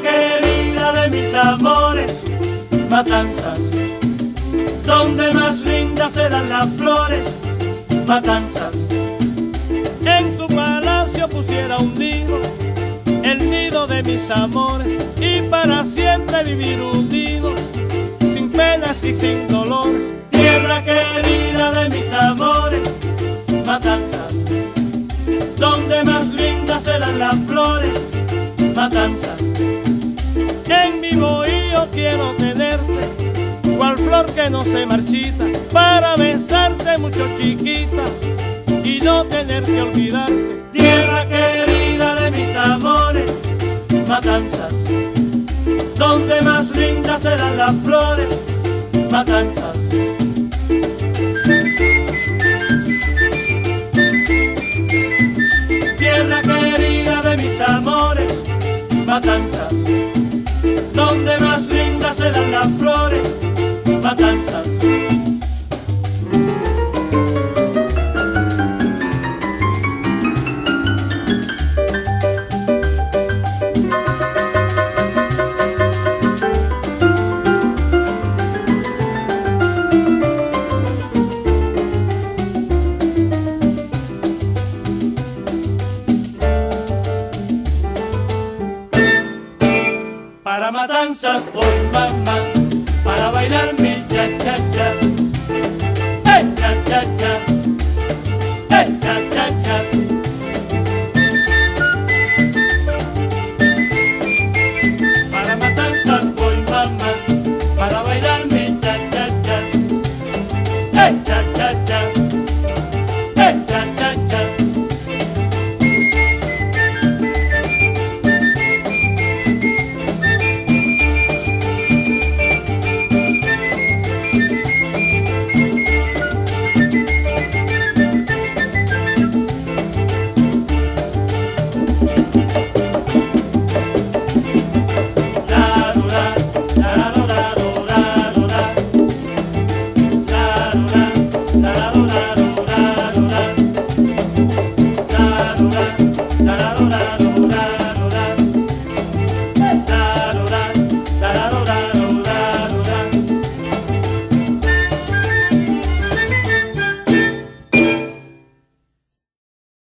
querida de mis amores, matanzas, donde más lindas serán las flores, matanzas. En tu palacio pusiera un nido, el nido de mis amores, y para siempre vivir unidos, sin penas y sin dolores, tierra que quiero tenerte, cual flor que no se marchita, para besarte mucho chiquita y no tener que olvidarte. Tierra querida de mis amores, matanzas. Donde más lindas serán las flores, matanzas. Tierra querida de mis amores, matanzas. Las flores, matanzas. Para matanzas voy mamá, para bailar mi cha cha cha.